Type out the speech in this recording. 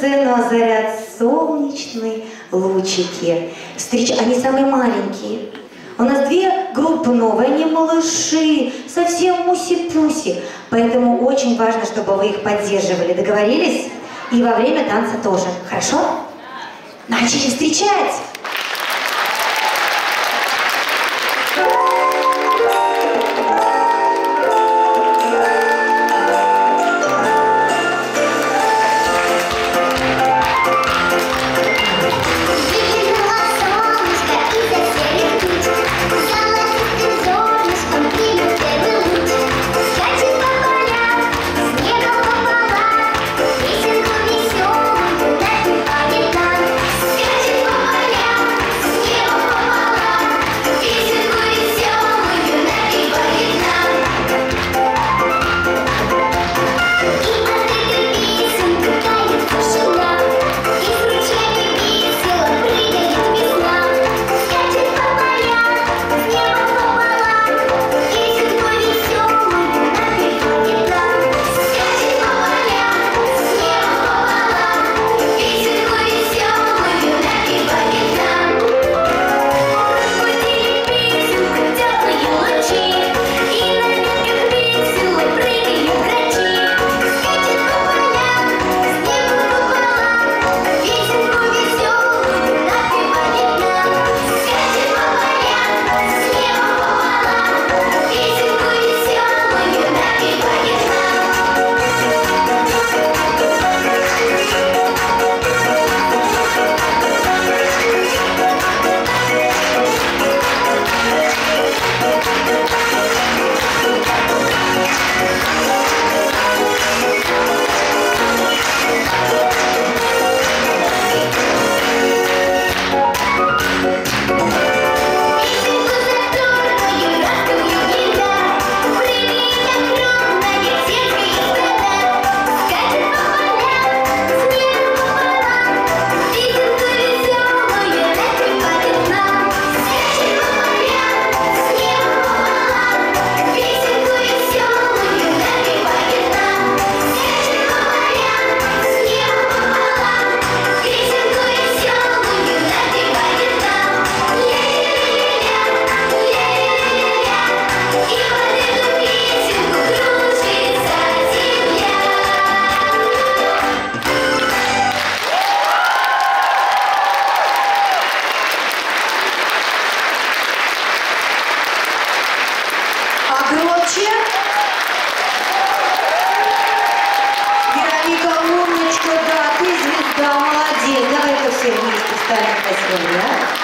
сцену озарят солнечные лучики. Встреч... Они самые маленькие. У нас две группы новые, они малыши, совсем муси-пуси. Поэтому очень важно, чтобы вы их поддерживали. Договорились? И во время танца тоже. Хорошо? Начали встречать! вообще? Вероника, умничка, да, ты звезда, молодец. Давай-ка все вместе станем красивыми, а?